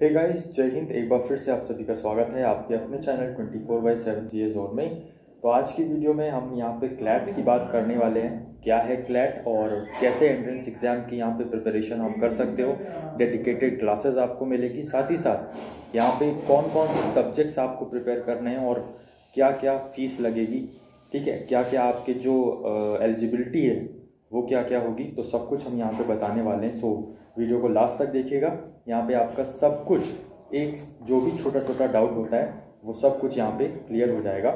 Hey guys जय हिंद। एक बार फिर से आप सभी का स्वागत है आपके अपने channel 24 four by seven C zone में। तो आज की वीडियो में हम यहाँ पे क्लैट की बात करने वाले हैं। क्या है क्लैट और कैसे एंट्रेंस एग्ज़ाम की यहाँ पे प्रिपरेशन आप कर सकते हो। डेडिकेटेड क्लासेस आपको मिलेगी। साथ ही साथ यहाँ पे कौन कौन से सब्जेक्ट्स आपको प्रिपेयर करने हैं और क्या क्या फ़ीस लगेगी। ठीक है? क्या क्या आपके जो एलिजिबिलिटी है वो क्या क्या होगी तो सब कुछ हम यहाँ पे बताने वाले हैं। सो वीडियो को लास्ट तक देखिएगा। यहाँ पे आपका सब कुछ, एक जो भी छोटा छोटा डाउट होता है, वो सब कुछ यहाँ पे क्लियर हो जाएगा।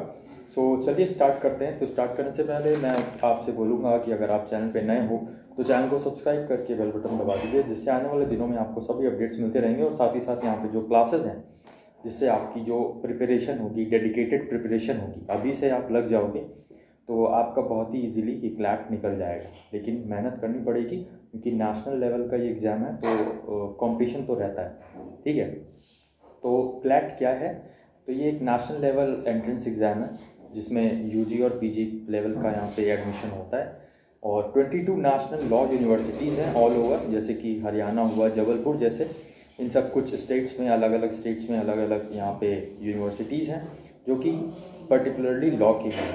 सो चलिए स्टार्ट करते हैं। तो स्टार्ट करने से पहले मैं आपसे बोलूँगा कि अगर आप चैनल पे नए हो तो चैनल को सब्सक्राइब करके बेल बटन दबा दीजिए, जिससे आने वाले दिनों में आपको सभी अपडेट्स मिलते रहेंगे और साथ ही साथ यहाँ पे जो क्लासेस हैं, जिससे आपकी जो प्रिपरेशन होगी डेडिकेटेड प्रिपरेशन होगी, अभी से आप लग जाओगे। तो आपका बहुत ही इजीली ये क्लैट निकल जाएगा। लेकिन मेहनत करनी पड़ेगी क्योंकि नेशनल लेवल का ये एग्ज़ाम है तो कंपटीशन तो रहता है। ठीक है? तो क्लैट क्या है? तो ये एक नेशनल लेवल एंट्रेंस एग्ज़ाम है, जिसमें यूजी और पीजी लेवल का यहाँ पे एडमिशन होता है। और 22 नेशनल लॉ यूनिवर्सिटीज़ हैं ऑल ओवर जैसे कि हरियाणा हुआ, जबलपुर जैसे। इन सब कुछ स्टेट्स में अलग अलग स्टेट्स में अलग अलग यहाँ पे यूनिवर्सिटीज़ हैं, जो कि पर्टिकुलरली लॉ की हैं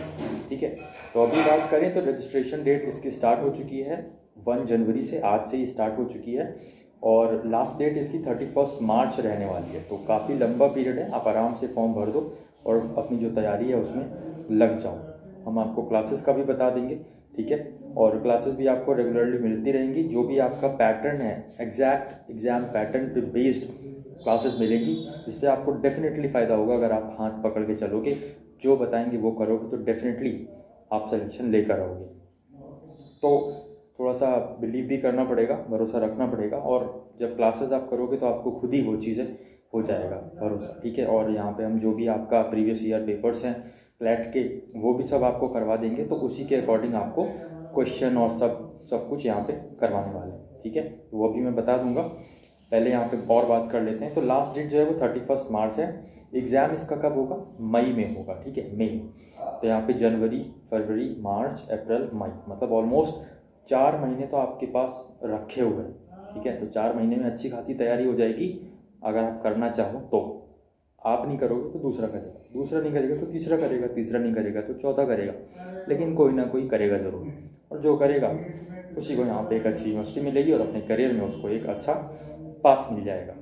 ठीक है? तो अभी बात करें तो रजिस्ट्रेशन डेट इसकी स्टार्ट हो चुकी है। वन जनवरी से आज से ही स्टार्ट हो चुकी है। और लास्ट डेट इसकी थर्टी फ़र्स्ट मार्च रहने वाली है। तो काफ़ी लंबा पीरियड है। आप आराम से फॉर्म भर दो और अपनी जो तैयारी है उसमें लग जाओ। हम आपको क्लासेस का भी बता देंगे। ठीक है? और क्लासेस भी आपको रेगुलरली मिलती रहेंगी। जो भी आपका पैटर्न है एग्जैक्ट एग्ज़ाम पैटर्न पे बेस्ड क्लासेस मिलेंगी, जिससे आपको डेफिनेटली फ़ायदा होगा। अगर आप हाथ पकड़ के चलोगे जो बताएँगे वो करोगे तो डेफिनेटली आप सिलेक्शन लेकर आओगे। तो थोड़ा सा बिलीव भी करना पड़ेगा, भरोसा रखना पड़ेगा और जब क्लासेस आप करोगे तो आपको खुद ही वो चीज़ें हो जाएगा, भरोसा, ठीक है? और यहाँ पे हम जो भी आपका प्रीवियस ईयर पेपर्स हैं क्लैट के, वो भी सब आपको करवा देंगे तो उसी के अकॉर्डिंग आपको क्वेश्चन और सब सब कुछ यहाँ पे करवाने वाले हैं, ठीक है? तो वो भी मैं बता दूँगा। पहले यहाँ पे और बात कर लेते हैं। तो लास्ट डेट जो है वो थर्टी फ़र्स्ट मार्च है। एग्ज़ाम इसका कब होगा? मई में होगा, ठीक है? मई। तो यहाँ पे जनवरी, फरवरी, मार्च, अप्रैल, मई। मतलब ऑलमोस्ट चार महीने तो आपके पास रखे हुए हैं, ठीक है? तो चार महीने में अच्छी खासी तैयारी हो जाएगी। अगर आप करना चाहो तो। आप नहीं करोगे तो दूसरा करेगा। दूसरा नहीं करेगा तो तीसरा करेगा, तीसरा नहीं करेगा तो चौथा करेगा। लेकिन कोई ना कोई करेगा ज़रूर। और जो करेगा, उसी को यहाँ पे एक अच्छी यूनिवर्सिटी मिलेगी और अपने करियर में उसको एक अच्छा पाथ मिल जाएगा।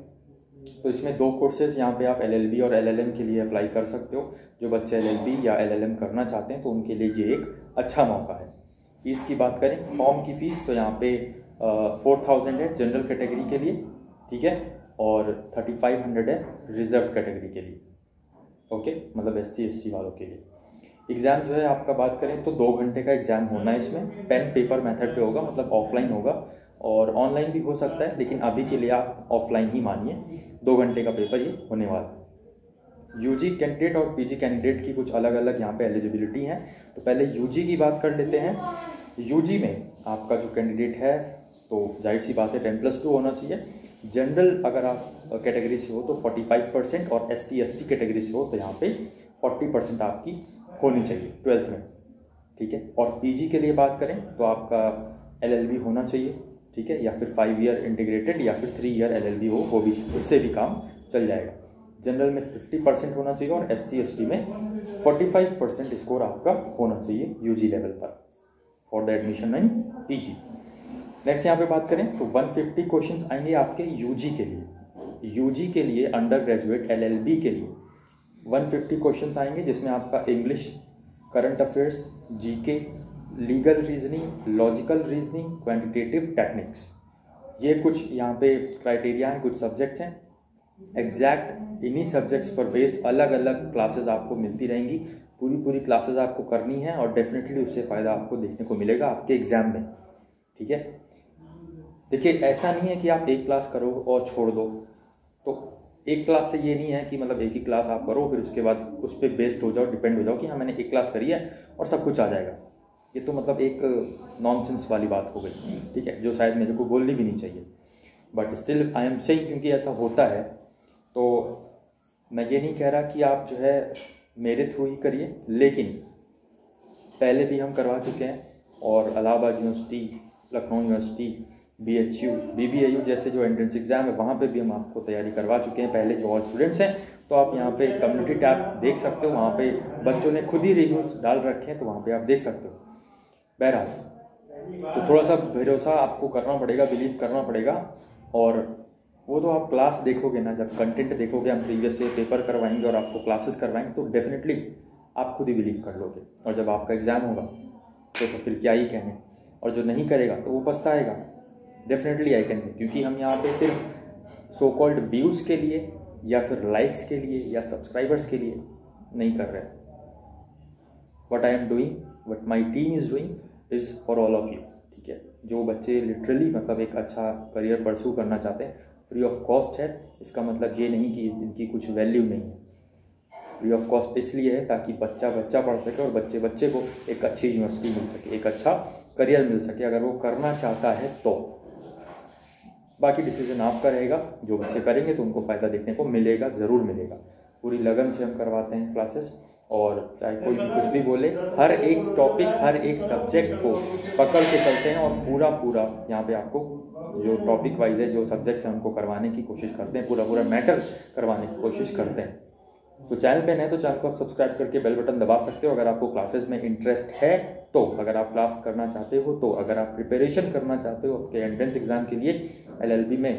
तो इसमें दो कोर्सेज यहाँ पे आप एलएलबी और एलएलएम के लिए अप्लाई कर सकते हो। जो बच्चे एलएलबी या एलएलएम करना चाहते हैं तो उनके लिए ये एक अच्छा मौका है। फ़ीस की बात करें फॉर्म की फ़ीस तो यहाँ पे फोर थाउज़ेंड है जनरल कैटेगरी के लिए, ठीक है? और थर्टी फाइव हंड्रेड है रिज़र्व कैटेगरी के लिए, ओके? मतलब एस सी वालों के लिए। एग्ज़ाम जो है, आपका बात करें तो दो घंटे का एग्ज़ाम होना है इसमें। पेन पेपर मेथड पे होगा मतलब ऑफलाइन होगा। और ऑनलाइन भी हो सकता है, लेकिन अभी के लिए आप ऑफलाइन ही मानिए। दो घंटे का पेपर ये होने वाला है। यूजी कैंडिडेट और पीजी कैंडिडेट की कुछ अलग अलग यहाँ पे एलिजिबिलिटी हैं। तो पहले यूजी की बात कर लेते हैं। यूजी में आपका जो कैंडिडेट है तो ज़ाहिर सी बात है टेन प्लस टू होना चाहिए। जनरल अगर आप कैटेगरी से हो तो 45 परसेंट और S C S T category से हो तो यहाँ पे 40 परसेंट आपकी होनी चाहिए ट्वेल्थ में। ठीक है? और पीजी के लिए बात करें तो आपका एलएलबी होना चाहिए। ठीक है? या फिर फाइव ईयर इंटीग्रेटेड या फिर थ्री ईयर एलएलबी हो, वो भी उससे भी काम चल जाएगा। जनरल में 50 परसेंट होना चाहिए और एस सी में 45 परसेंट स्कोर आपका होना चाहिए यूजी लेवल पर for the admission in PG next यहाँ पे बात करें तो 150 क्वेश्चंस आएँगे आपके यूजी के लिए। यूजी के लिए अंडर ग्रेजुएट एलएलबी के लिए 150 क्वेश्चंस आएँगे जिसमें आपका English current affairs GK legal reasoning logical reasoning quantitative techniques ये कुछ यहाँ पे क्राइटेरिया हैं, कुछ सब्जेक्ट्स हैं। एग्जैक्ट इन्हीं सब्जेक्ट्स पर बेस्ड अलग अलग क्लासेस आपको मिलती रहेंगी। पूरी पूरी क्लासेस आपको करनी है और डेफिनेटली उससे फ़ायदा आपको देखने को मिलेगा आपके एग्ज़ाम में। ठीक है? देखिए, ऐसा नहीं है कि आप एक क्लास करो और छोड़ दो। तो एक क्लास से ये नहीं है कि मतलब एक ही क्लास आप करो, फिर उसके बाद उस पर बेस्ड हो जाओ डिपेंड हो जाओ कि हाँ मैंने एक क्लास करी है और सब कुछ आ जाएगा। ये तो मतलब एक नॉनसेंस वाली बात हो गई, ठीक है, जो शायद मेरे को बोलनी भी नहीं चाहिए। But still I am saying क्योंकि ऐसा होता है तो मैं ये नहीं कह रहा कि आप जो है मेरे थ्रू ही करिए, लेकिन पहले भी हम करवा चुके हैं और Allahabad university Lucknow university B H U B B I U जैसे जो एंट्रेंस एग्ज़ाम है, वहाँ पे भी हम आपको तैयारी करवा चुके हैं। पहले जो और स्टूडेंट्स हैं तो आप यहाँ पे कम्युनिटी टैब देख सकते हो, वहाँ पे बच्चों ने खुद ही रिव्यूज़ डाल रखे हैं तो वहाँ पे आप देख सकते हो। बहरहाल तो थोड़ा सा भरोसा आपको करना पड़ेगा बिलीव करना पड़ेगा। और वो तो आप क्लास देखोगे ना, जब कंटेंट देखोगे हम प्रीवियस से पेपर करवाएँगे और आपको क्लासेस करवाएँगे तो डेफिनेटली आप खुद ही बिलीव कर लोगे। और जब आपका एग्ज़ाम होगा तो तो फिर क्या ही कहने और जो नहीं करेगा तो वो पछताएगा। डेफिनेटली आई कैन से क्योंकि हम यहाँ पे सिर्फ़ सो कॉल्ड व्यूज़ के लिए या फिर लाइक्स के लिए या सब्सक्राइबर्स के लिए नहीं कर रहे। What I am doing what my team is doing is for all of you ठीक है? जो बच्चे लिटरली मतलब एक अच्छा करियर परसू करना चाहते हैं फ्री ऑफ़ कॉस्ट है, इसका मतलब ये नहीं कि इनकी कुछ वैल्यू नहीं है। फ्री ऑफ़ कॉस्ट इसलिए है ताकि बच्चा बच्चा पढ़ सके और बच्चे बच्चे को एक अच्छी यूनिवर्सिटी मिल सके, एक अच्छा करियर मिल सके। अगर वो करना चाहता है तो। बाकी डिसीज़न आपका रहेगा, जो बच्चे करेंगे तो उनको फ़ायदा देखने को मिलेगा, ज़रूर मिलेगा। पूरी लगन से हम करवाते हैं क्लासेस और चाहे कोई भी कुछ भी बोले, हर एक टॉपिक हर एक सब्जेक्ट को पकड़ के चलते हैं और पूरा पूरा यहाँ पे आपको जो टॉपिक वाइज है, जो सब्जेक्ट्स हैं, उनको करवाने की कोशिश करते हैं पूरा पूरा मैटर करवाने की कोशिश करते हैं। तो चैनल पे नए तो चैनल को आप सब्सक्राइब करके बेल बटन दबा सकते हो। अगर आपको क्लासेस में इंटरेस्ट है तो अगर आप क्लास करना चाहते हो तो अगर आप प्रिपरेशन करना चाहते हो आपके एंट्रेंस एग्ज़ाम के लिए एलएलबी में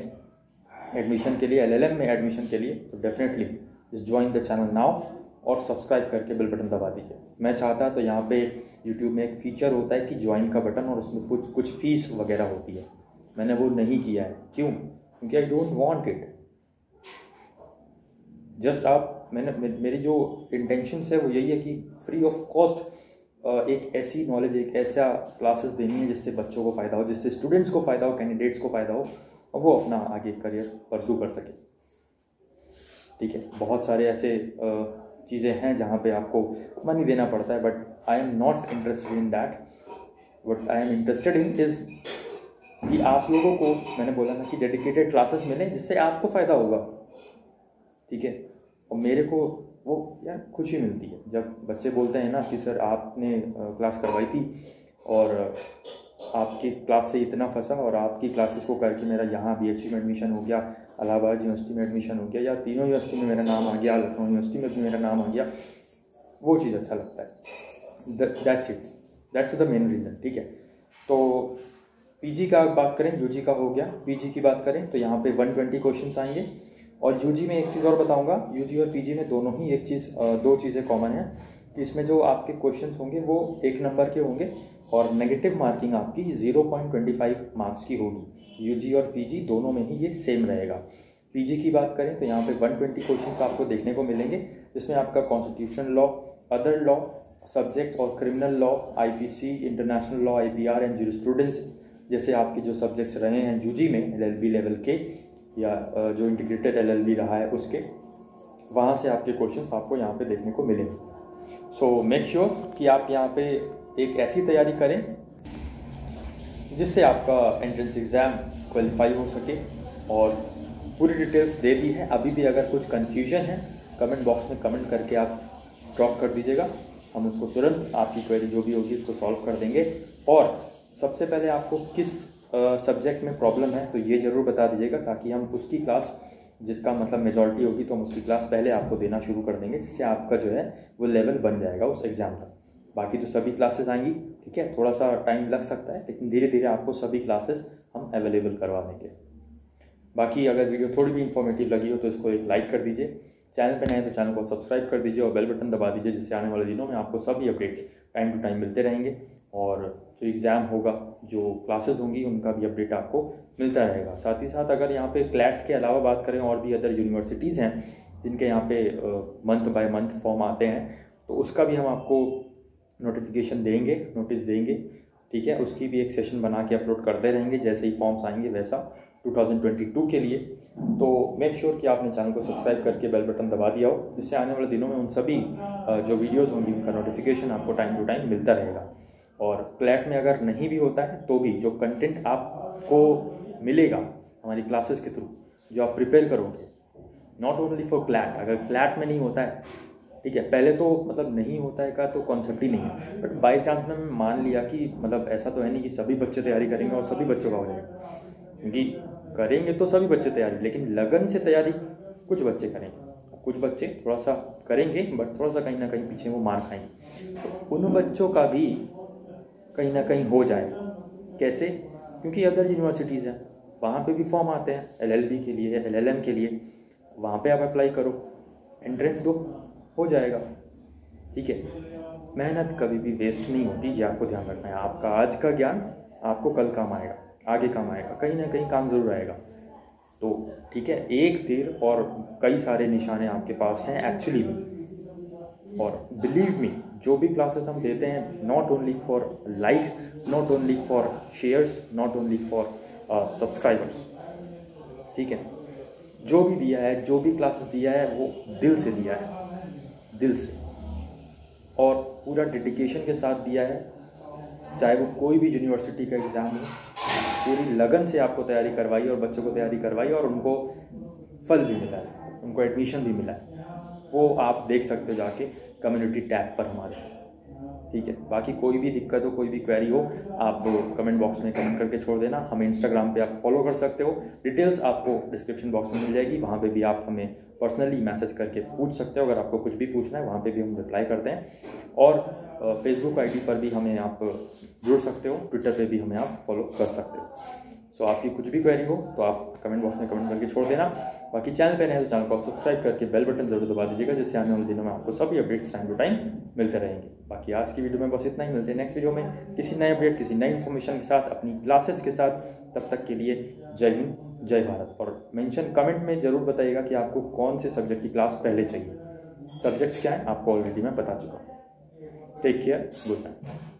एडमिशन के लिए एलएलएम में एडमिशन के लिए तो definitely join the channel now और सब्सक्राइब करके बेल बटन दबा दीजिए। मैं चाहता तो यहाँ पे यूट्यूब में एक फ़ीचर होता है कि ज्वाइन का बटन और उसमें कुछ कुछ फ़ीस वगैरह होती है। मैंने वो नहीं किया है। क्यों? क्योंकि I don't want it just आप, मैंने मेरी जो इंटेंशन है वो यही है कि फ्री ऑफ़ कॉस्ट एक ऐसी नॉलेज एक ऐसा क्लासेस देनी है जिससे बच्चों को फ़ायदा हो, जिससे स्टूडेंट्स को फ़ायदा हो कैंडिडेट्स को फ़ायदा हो, और वो अपना आगे करियर परसू कर सके। ठीक है? बहुत सारे ऐसे चीज़ें हैं जहाँ पे आपको मनी देना पड़ता है but I am not interested in that but I am interested in is कि आप लोगों को, मैंने बोला ना कि डेडिकेटेड क्लासेस मिलें जिससे आपको फ़ायदा होगा। ठीक है? और मेरे को वो, यार, खुशी मिलती है। जब बच्चे बोलते हैं ना कि, सर, आपने क्लास करवाई थी और आपकी क्लास से इतना फंसा और आपकी क्लासेस को करके मेरा यहाँ बी में एडमिशन हो गया इलाहाबाद यूनिवर्सिटी में एडमिशन हो गया या तीनों यूनिवर्सिटी में मेरा नाम आ गया, लखनऊ यूनिवर्सिटी में भी मेरा नाम आ गया, वो चीज़ अच्छा लगता है। That's it that's the main reason ठीक है? तो पीजी का बात करें यूजी का हो गया। पीजी की बात करें तो यहाँ पे 120 क्वेश्चंस आएँगे। और यूजी में एक चीज़ और बताऊँगा। यूजी और पीजी में दोनों ही एक चीज़ दो चीज़ें कॉमन हैं। इसमें जो आपके क्वेश्चन होंगे वो एक नंबर के होंगे। और नेगेटिव मार्किंग आपकी zero point twenty five marks की होगी। यूजी और पीजी दोनों में ही ये सेम रहेगा। पीजी की बात करें तो यहाँ पे 120 क्वेश्चंस आपको देखने को मिलेंगे, जिसमें आपका constitution law other law subjects और criminal law IPC international law IPR and zero students जैसे आपके जो सब्जेक्ट्स रहे हैं यूजी में एलएलबी लेवल के, या जो इंटीग्रेटेड एलएलबी रहा है उसके, वहाँ से आपके क्वेश्चंस आपको यहाँ पे देखने को मिलेंगे। सो मेक श्योर कि आप यहाँ पे एक ऐसी तैयारी करें जिससे आपका एंट्रेंस एग्ज़ाम क्वालिफाई हो सके और पूरी डिटेल्स दे दी है। अभी भी अगर कुछ कन्फ्यूज़न है कमेंट बॉक्स में कमेंट करके आप ड्रॉप कर दीजिएगा। हम उसको तुरंत आपकी क्वेरी जो भी होगी उसको सॉल्व कर देंगे। और सबसे पहले आपको किस सब्जेक्ट में प्रॉब्लम है तो ये ज़रूर बता दीजिएगा ताकि हम उसकी क्लास जिसका मतलब मेजॉरिटी होगी तो हम उसकी क्लास पहले आपको देना शुरू कर देंगे, जिससे आपका जो है वो लेवल बन जाएगा उस एग्ज़ाम तक। बाकी तो सभी क्लासेस आएँगी, ठीक है? थोड़ा सा टाइम लग सकता है, लेकिन धीरे धीरे आपको सभी क्लासेस हम अवेलेबल करवा देंगे। बाकी अगर वीडियो थोड़ी भी इंफॉर्मेटिव लगी हो तो इसको एक लाइक कर दीजिए। चैनल पर नए तो चैनल को सब्सक्राइब कर दीजिए और बेल बटन दबा दीजिए, जिससे आने वाले दिनों में आपको सभी अपडेट्स टाइम टू टाइम मिलते रहेंगे। और जो एग्ज़ाम होगा, जो क्लासेस होंगी, उनका भी अपडेट आपको मिलता रहेगा। साथ ही साथ अगर यहाँ पे क्लैट के अलावा बात करें और भी अदर यूनिवर्सिटीज़ हैं, जिनके यहाँ पे मंथ बाय मंथ फॉर्म आते हैं तो उसका भी हम आपको नोटिफिकेशन देंगे नोटिस देंगे, ठीक है? उसकी भी एक सेशन बना के अपलोड करते रहेंगे, जैसे ही फॉर्म्स आएँगे वैसा 2022 के लिए। तो मेक श्योर sure कि आपने चैनल को सब्सक्राइब करके बेल बटन दबा दिया हो, जिससे आने वाले दिनों में उन सभी जो वीडियोस होंगी, उनका नोटिफिकेशन आपको टाइम टू टाइम मिलता रहेगा। और क्लैट में अगर नहीं भी होता है तो भी जो कंटेंट आपको मिलेगा हमारी क्लासेस के थ्रू जो आप प्रिपेयर करोगे नॉट ओनली फॉर क्लैट अगर क्लैट में नहीं होता है ठीक है, पहले तो मतलब नहीं होता है का तो कॉन्सेप्ट ही नहीं है। बट बाई चांस में मैं मान लिया कि मतलब ऐसा तो है नहीं कि सभी बच्चे तैयारी करेंगे और सभी बच्चों का हो जाएगा। क्योंकि करेंगे तो सभी बच्चे तैयारी, लेकिन लगन से तैयारी कुछ बच्चे करेंगे। कुछ बच्चे थोड़ा सा करेंगे बट थोड़ा सा कहीं ना कहीं पीछे वो मार खाएँगे। तो उन बच्चों का भी कहीं ना कहीं हो जाए। कैसे? क्योंकि अदर यूनिवर्सिटीज़ हैं, वहाँ पे भी फॉर्म आते हैं। एलएलबी के लिए एलएलएम के लिए। वहाँ पे आप अप्लाई करो। एंट्रेंस दो। हो जाएगा। ठीक है? मेहनत कभी भी वेस्ट नहीं होती, ये आपको ध्यान रखना है। आपका आज का ज्ञान आपको कल काम आएगा, आगे काम आएगा, कहीं ना कहीं काम ज़रूर आएगा। तो ठीक है, एक तीर और कई सारे निशाने आपके पास हैं एक्चुअली में और बिलीव मी जो भी क्लासेस हम देते हैं not only for likes not only for shares not only for subscribers ठीक है? जो भी दिया है, जो भी क्लासेस दिया है, वो दिल से दिया है। दिल से। और पूरा डेडिकेशन के साथ दिया है। चाहे वो कोई भी यूनिवर्सिटी का एग्ज़ाम हो, पूरी लगन से आपको तैयारी करवाई और बच्चों को तैयारी करवाई और उनको फल भी मिला है, उनको एडमिशन भी मिला है। वो आप देख सकते हो जाके कम्युनिटी टैब पर हमारे। ठीक है? बाकी कोई भी दिक्कत हो, कोई भी क्वेरी हो, आप कमेंट बॉक्स में कमेंट करके छोड़ देना। हमें इंस्टाग्राम पे आप फॉलो कर सकते हो। डिटेल्स आपको डिस्क्रिप्शन बॉक्स में मिल जाएगी। वहाँ पे भी आप हमें पर्सनली मैसेज करके पूछ सकते हो। अगर आपको कुछ भी पूछना है, वहाँ पे भी हम रिप्लाई करते हैं। और फेसबुक आईडी पर भी हमें आप जुड़ सकते हो। ट्विटर पर भी हमें आप फॉलो कर सकते हो। सो so, आपकी कुछ भी क्वेरी हो तो आप कमेंट बॉक्स में कमेंट करके छोड़ देना। बाकी चैनल पे नए तो चैनल को आप सब्सक्राइब करके बेल बटन ज़रूर दबा दीजिएगा जिससे आने वाले दिनों में आपको सभी अपडेट्स टाइम टू टाइम मिलते रहेंगे। बाकी आज की वीडियो में बस इतना ही मिलते हैं नेक्स्ट वीडियो में। किसी नए अपडेट किसी नई इन्फॉर्मेशन के साथ अपनी क्लासेस के साथ तब तक के लिए जय हिंद जय भारत। और मेंशन कमेंट में ज़रूर बताइएगा कि आपको कौन से सब्जेक्ट की क्लास पहले चाहिए। सब्जेक्ट्स क्या हैं आपको ऑलरेडी मैं बता चुका हूँ। Take care good night